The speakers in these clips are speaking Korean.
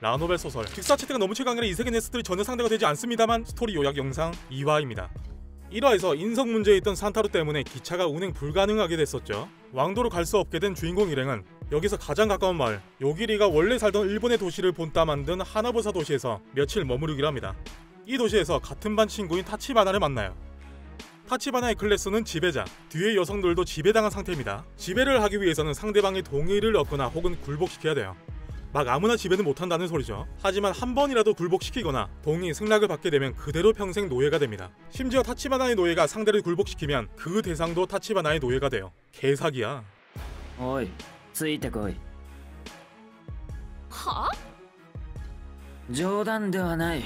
라노벨 소설. 즉사 치트는 너무 최강이라 이세계 녀석들이 전혀 상대가 되지 않습니다만 스토리 요약 영상 2화입니다. 1화에서 인성 문제에 있던 산타로 때문에 기차가 운행 불가능하게 됐었죠. 왕도로 갈 수 없게 된 주인공 일행은 여기서 가장 가까운 마을 요기리가 원래 살던 일본의 도시를 본따 만든 하나부사 도시에서 며칠 머무르기로 합니다. 이 도시에서 같은 반 친구인 타치바나를 만나요. 타치바나의 클래스는 지배자, 뒤에 여성들도 지배당한 상태입니다. 지배를 하기 위해서는 상대방의 동의를 얻거나 혹은 굴복시켜야 돼요. 막 아무나 지배는 못한다는 소리죠. 하지만 한 번이라도 굴복시키거나 동의, 승낙을 받게 되면 그대로 평생 노예가 됩니다. 심지어 타치바나의 노예가 상대를 굴복시키면 그 대상도 타치바나의 노예가 돼요. 개사기야. おいついてこいは冗談ではない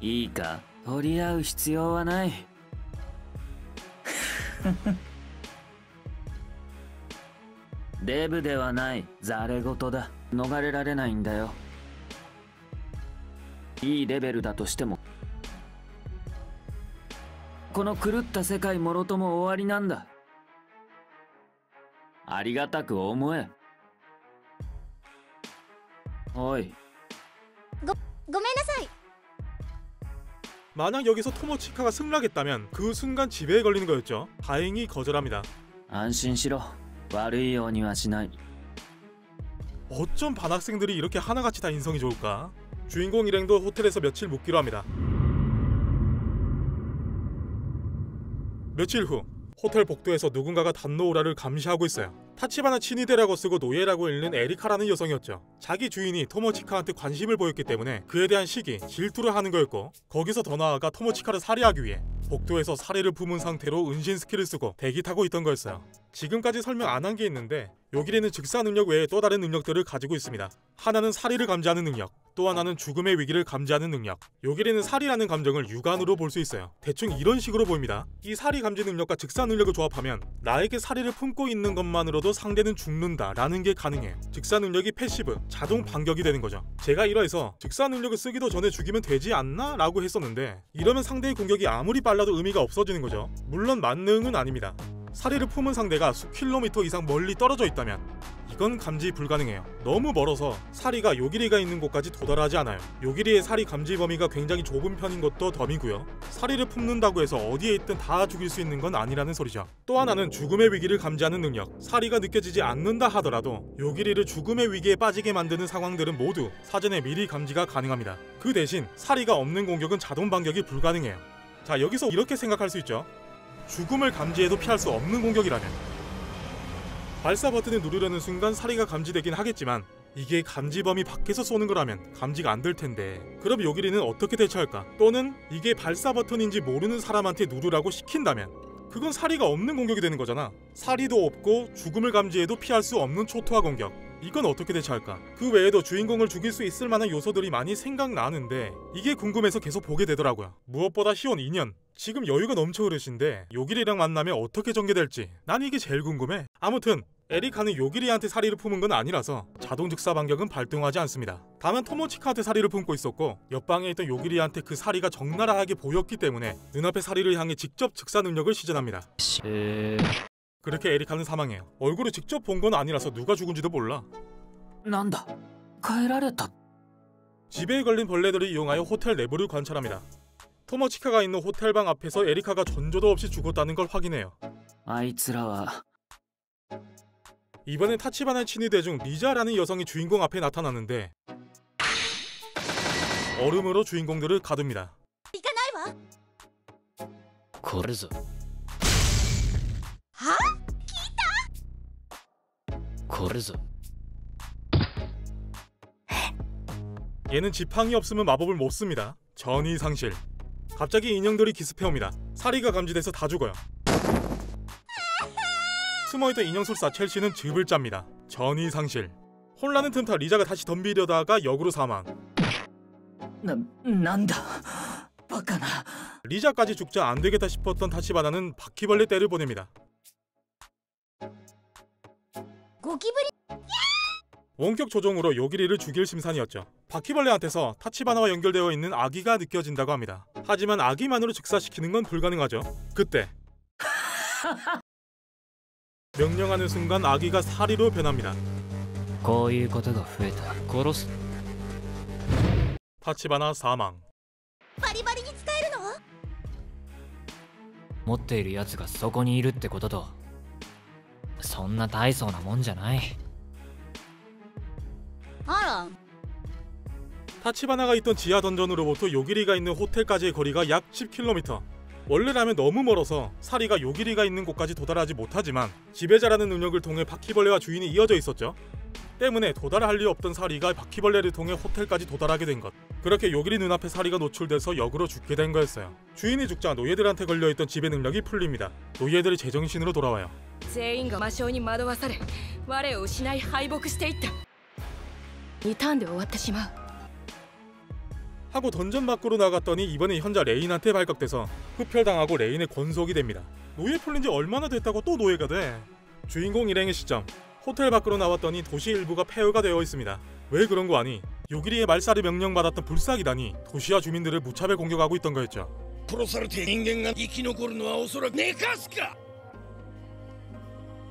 いいか取り合う必要はない デブではないザレ事だ逃れられないんだよいいレベルだとしてもこの狂った世界もろとも終わりなんだありがたく思えおいごめんなさい 만약 여기서 토모치카가 승낙했다면 그 순간 지배에 걸리는 거였죠. 다행히 거절합니다. 安心しろ 悪いようにはしない 어쩜 반학생들이 이렇게 하나같이 다 인성이 좋을까? 주인공 일행도 호텔에서 며칠 묵기로 합니다. 며칠 후 호텔 복도에서 누군가가 단노우라를 감시하고 있어요. 타치바나 치니데라고 쓰고 노예라고 읽는 에리카라는 여성이었죠. 자기 주인이 토모치카한테 관심을 보였기 때문에 그에 대한 시기, 질투를 하는 거였고 거기서 더 나아가 토모치카를 살해하기 위해 복도에서 살해를 품은 상태로 은신 스킬을 쓰고 대기 타고 있던 거였어요. 지금까지 설명 안 한 게 있는데 요기리는 즉사 능력 외에 또 다른 능력들을 가지고 있습니다. 하나는 살의를 감지하는 능력, 또 하나는 죽음의 위기를 감지하는 능력. 요기리는 살의라는 감정을 육안으로 볼 수 있어요. 대충 이런 식으로 보입니다. 이 살의 감지 능력과 즉사 능력을 조합하면 나에게 살의를 품고 있는 것만으로도 상대는 죽는다라는 게 가능해요. 즉사 능력이 passive, 자동 반격이 되는 거죠. 제가 1화에서 즉사 능력을 쓰기도 전에 죽이면 되지 않나? 라고 했었는데 이러면 상대의 공격이 아무리 빨라도 의미가 없어지는 거죠. 물론 만능은 아닙니다. 사리를 품은 상대가 수킬로미터 이상 멀리 떨어져 있다면 이건 감지 불가능해요. 너무 멀어서 사리가 요기리가 있는 곳까지 도달하지 않아요. 요기리의 사리 감지 범위가 굉장히 좁은 편인 것도 덤이고요. 사리를 품는다고 해서 어디에 있든 다 죽일 수 있는 건 아니라는 소리죠. 또 하나는 죽음의 위기를 감지하는 능력. 사리가 느껴지지 않는다 하더라도 요기리를 죽음의 위기에 빠지게 만드는 상황들은 모두 사전에 미리 감지가 가능합니다. 그 대신 사리가 없는 공격은 자동 반격이 불가능해요. 자 여기서 이렇게 생각할 수 있죠. 죽음을 감지해도 피할 수 없는 공격이라면. 발사 버튼을 누르려는 순간 사리가 감지되긴 하겠지만 이게 감지 범위 밖에서 쏘는 거라면 감지가 안 될 텐데. 그럼 요기리는 어떻게 대처할까? 또는 이게 발사 버튼인지 모르는 사람한테 누르라고 시킨다면 그건 사리가 없는 공격이 되는 거잖아. 사리도 없고 죽음을 감지해도 피할 수 없는 초토화 공격. 이건 어떻게 대처할까? 그 외에도 주인공을 죽일 수 있을 만한 요소들이 많이 생각나는데 이게 궁금해서 계속 보게 되더라고요. 무엇보다 시온 2년 지금 여유가 넘쳐 흐르신데 요길이랑 만나면 어떻게 전개될지 난 이게 제일 궁금해 아무튼 에리카는 요기리한테 사리를 품은 건 아니라서 자동 즉사 반격은 발동하지 않습니다. 다만 토모치카한테 사리를 품고 있었고 옆방에 있던 요기리한테 그 사리가 적나라하게 보였기 때문에 눈앞의 사리를 향해 직접 즉사 능력을 시전합니다. 그렇게 에리카는 사망해요. 얼굴을 직접 본 건 아니라서 누가 죽은지도 몰라. 난다. 가에라레타. 집에 걸린 벌레들을 이용하여 호텔 내부를 관찰합니다. 토머치카가 있는 호텔방 앞에서 에리카가 전조도 없이 죽었다는 걸 확인해요. 아이츠라와 이번엔 타치바나 친위대 중 리자라는 여성이 주인공 앞에 나타났는데 얼음으로 주인공들을 가둡니다. 거래서 아? 기타? 거래서 얘는 지팡이 없으면 마법을 못 씁니다. 전이 상실. 갑자기 인형들이 기습해옵니다. 사리가 감지돼서 다 죽어요. 숨어있던 인형술사 첼시는 즙을 짭니다. 전의상실. 혼란은 틈타 리자가 다시 덤비려다가 역으로 사망. 나, 난다. 바카나. 리자까지 죽자 안 되겠다 싶었던 다치바나는 바퀴벌레 때를 보냅니다. 고기브리 원격 조종으로 요기리를 죽일 심산이었죠. 바퀴벌레한테서 타치바나와 연결되어 있는 아기가 느껴진다고 합니다. 하지만 아기만으로 즉사시키는 건 불가능하죠. 그때 명령하는 순간 아기가 사리로 변합니다. こういうことが増えた殺す 타치바나 사망. バリバリに使えるの持っているやつがそこにいるってこととそんな大層なもんじゃない あ 타치바나가 있던 지하 던전으로부터 요기리가 있는 호텔까지의 거리가 약 10km. 원래라면 너무 멀어서 사리가 요기리가 있는 곳까지 도달하지 못하지만 지배자라는 능력을 통해 바퀴벌레와 주인이 이어져 있었죠. 때문에 도달할 리 없던 사리가 바퀴벌레를 통해 호텔까지 도달하게 된 것. 그렇게 요기리 눈앞에 사리가 노출돼서 역으로 죽게 된 거였어요. 주인이 죽자 노예들한테 걸려있던 지배 능력이 풀립니다. 노예들이 제정신으로 돌아와요. 2ターンで終わってしまう 하고 던전 밖으로 나갔더니 이번에 현자 레인한테 발각돼서 흡혈당하고 레인의 권속이 됩니다. 노예 풀린 지 얼마나 됐다고 또 노예가 돼? 주인공 일행의 시점. 호텔 밖으로 나왔더니 도시 일부가 폐허가 되어 있습니다. 왜 그런 거 아니? 요기리의 말살을 명령받았던 불사기단이 도시와 주민들을 무차별 공격하고 있던 거였죠. 殺されて人間が生き残るのはおそらく寝かすか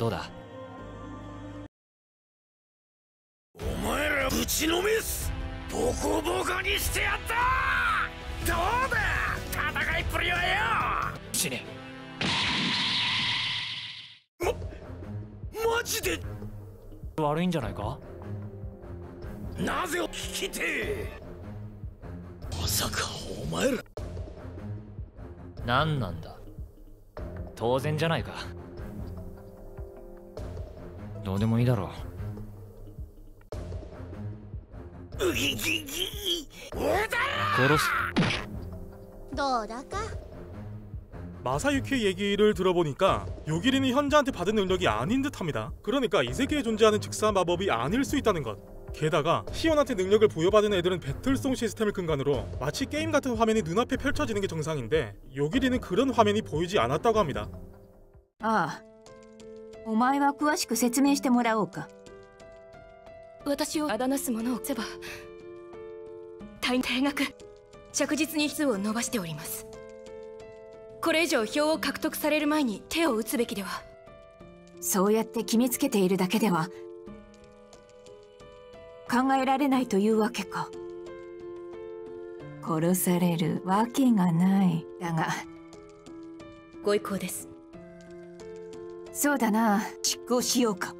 どうだ？お前らぶちのめす。ボコボコにしてやった。どうだ？戦いっぷりはよ。死ね。マジで？悪いんじゃないか？なぜを聞きてえ？まさかお前ら。何なんだ？当然じゃないかどうでもいいだろうぎぎぎおだ殺すどうだか 마사유키의 얘기를 들어보니까 요기리는 현자한테 받은 능력이 아닌 듯합니다. 그러니까 이 세계에 존재하는 직사 마법이 아닐 수 있다는 것. 게다가 시온한테 능력을 부여받은 애들은 배틀송 시스템을 근간으로 마치 게임 같은 화면이 눈앞에 펼쳐지는 게 정상인데 요기리는 그런 화면이 보이지 않았다고 합니다. ああ お前は詳しく説明してもらおうか。私をあだなす者をせば大定額着実に数を伸ばしております。これ以上票を獲得される前に手を打つべきでは。そうやって決めつけているだけでは考えられないというわけか。殺されるわけがない。だがご意向ですそうだな執行しようか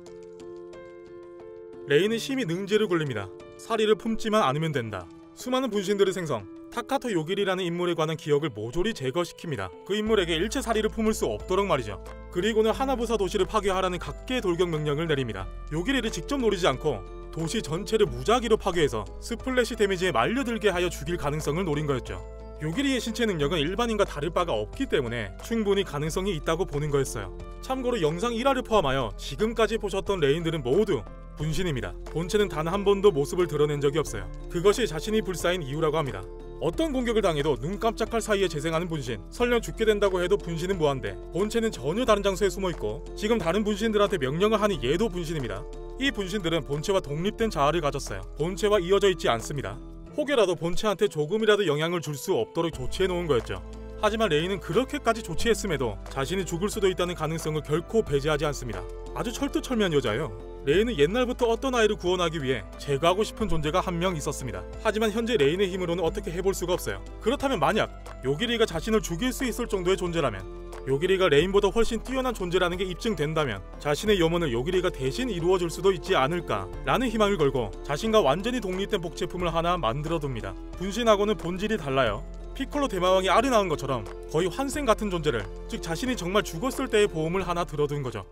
레이는 심히 능지를 굴립니다. 사리를 품지만 않으면 된다. 수많은 분신들을 생성. 타카토 요길이라는 인물에 관한 기억을 모조리 제거시킵니다. 그 인물에게 일체 사리를 품을 수 없도록 말이죠. 그리고는 하나부사 도시를 파괴하라는 각계의 돌격 명령을 내립니다. 요길이를 직접 노리지 않고 도시 전체를 무작위로 파괴해서 스플래시 데미지에 말려들게 하여 죽일 가능성을 노린 거였죠. 요기리의 신체 능력은 일반인과 다를 바가 없기 때문에 충분히 가능성이 있다고 보는 거였어요. 참고로 영상 1화를 포함하여 지금까지 보셨던 레인들은 모두 분신입니다. 본체는 단 한 번도 모습을 드러낸 적이 없어요. 그것이 자신이 불사인 이유라고 합니다. 어떤 공격을 당해도 눈 깜짝할 사이에 재생하는 분신, 설령 죽게 된다고 해도 분신은 무한대, 본체는 전혀 다른 장소에 숨어 있고 지금 다른 분신들한테 명령을 하니 얘도 분신입니다. 이 분신들은 본체와 독립된 자아를 가졌어요. 본체와 이어져 있지 않습니다. 혹여라도 본체한테 조금이라도 영향을 줄 수 없도록 조치해 놓은 거였죠. 하지만 레인은 그렇게까지 조치했음에도 자신이 죽을 수도 있다는 가능성을 결코 배제하지 않습니다. 아주 철두철미한 여자예요. 레인은 옛날부터 어떤 아이를 구원하기 위해 제거하고 싶은 존재가 한 명 있었습니다. 하지만 현재 레인의 힘으로는 어떻게 해볼 수가 없어요. 그렇다면 만약 요기리가 자신을 죽일 수 있을 정도의 존재라면 요기리가 레인보다 훨씬 뛰어난 존재라는 게 입증된다면 자신의 염원을 요기리가 대신 이루어줄 수도 있지 않을까라는 희망을 걸고 자신과 완전히 독립된 복제품을 하나 만들어둡니다. 분신하고는 본질이 달라요. 피콜로 대마왕이 아르나운 것처럼 거의 환생 같은 존재를 즉 자신이 정말 죽었을 때의 보험을 하나 들어둔 거죠.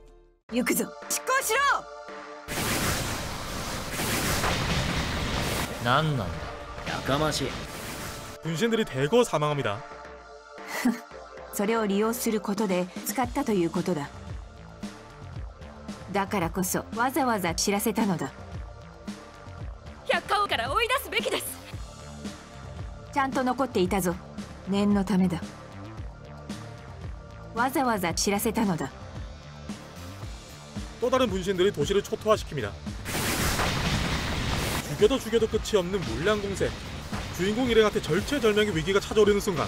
유크조 치코시로! 난난다. 야까마시. 분신들이 대거 사망합니다. それを利用することで使ったということだだからこそわざわざ知らせたのだ 百花王から追い出すべきですちゃんと残っていたぞ念のためだわざわざ知らせたのだ 또 다른 분신들이 도시를 초토화시킵니다. 죽여도 죽여도 끝이 없는 물량 공세. 주인공 일행한테 절체절명의 위기가 찾아오려는 순간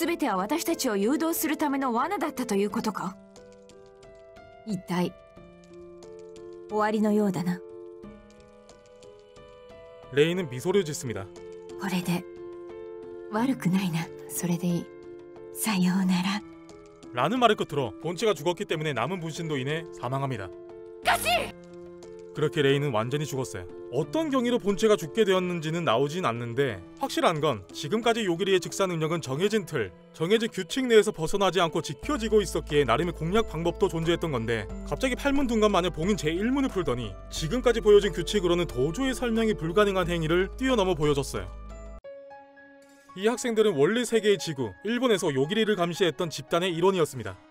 全ては私たちを誘導するための罠だったということか一体終わりのようだな 레이는 미소를 짓습니다. これで悪くないなそれでいいさようなら 라는 말을 끝으로 본체가 죽었기 때문에 남은 분신도 인해 사망합니다. 그렇게 레인은 완전히 죽었어요. 어떤 경위로 본체가 죽게 되었는지는 나오진 않는데 확실한 건 지금까지 요기리의 즉사 능력은 정해진 틀, 정해진 규칙 내에서 벗어나지 않고 지켜지고 있었기에 나름의 공략 방법도 존재했던 건데 갑자기 팔문둔갑 마냥 봉인 제1문을 풀더니 지금까지 보여진 규칙으로는 도저히 설명이 불가능한 행위를 뛰어넘어 보여줬어요. 이 학생들은 원래 세계의 지구, 일본에서 요기리를 감시했던 집단의 일원이었습니다.